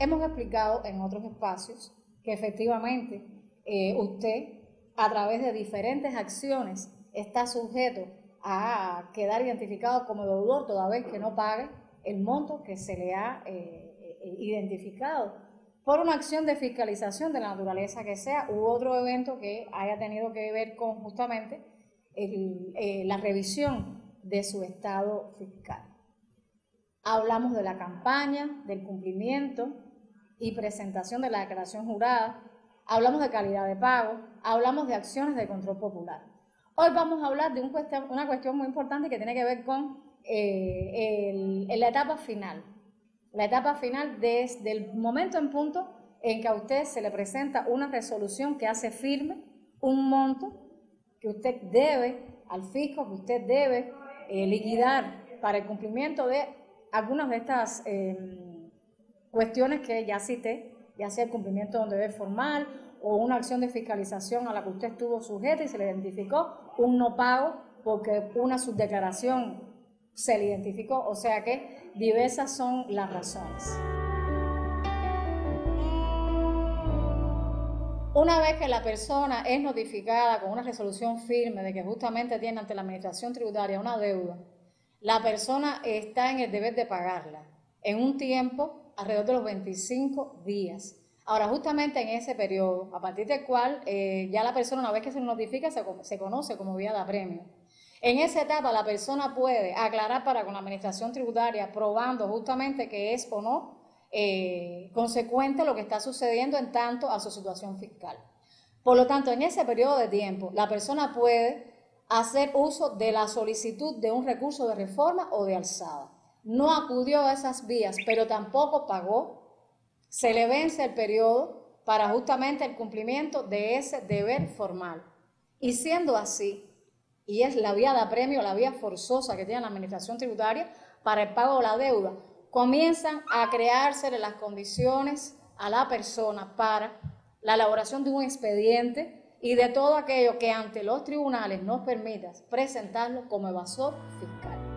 Hemos explicado en otros espacios que efectivamente eh, usted, a través de diferentes acciones, está sujeto a quedar identificado como deudor toda vez que no pague el monto que se le ha eh, eh, identificado por una acción de fiscalización de la naturaleza que sea u otro evento que haya tenido que ver con justamente la revisión de su estado fiscal. Hablamos de la campaña, del cumplimiento y presentación de la declaración jurada, hablamos de calidad de pago, hablamos de acciones de control popular. Hoy vamos a hablar de una cuestión muy importante que tiene que ver con eh, la etapa final. La etapa final desde el momento en punto en que a usted se le presenta una resolución que hace firme un monto que usted debe al fisco, que usted debe eh, liquidar para el cumplimiento de algunas de estas em, cuestiones que ya cité, ya sea el cumplimiento de un deber formal o una acción de fiscalización a la que usted estuvo sujeto y se le identificó un no pago porque una subdeclaración se le identificó, o sea que diversas son las razones. Una vez que la persona es notificada con una resolución firme de que justamente tiene ante la administración tributaria una deuda, la persona está en el deber de pagarla en un tiempo alrededor de los 25 días. Ahora, justamente en ese periodo, a partir del cual eh, ya la persona, una vez que se notifica, se, se conoce como vía de premio. En esa etapa, la persona puede aclarar para con la administración tributaria, probando justamente que es o no eh, consecuente lo que está sucediendo en tanto a su situación fiscal. Por lo tanto, en ese periodo de tiempo, la persona puede hacer uso de la solicitud de un recurso de reforma o de alzada. No acudió a esas vías, pero tampoco pagó. Se le vence el periodo para justamente el cumplimiento de ese deber formal. Y siendo así, y es la vía de apremio, la vía forzosa que tiene la Administración Tributaria para el pago de la deuda, comienzan a crearse las condiciones a la persona para la elaboración de un expediente y de todo aquello que ante los tribunales nos permita presentarlo como evasor fiscal.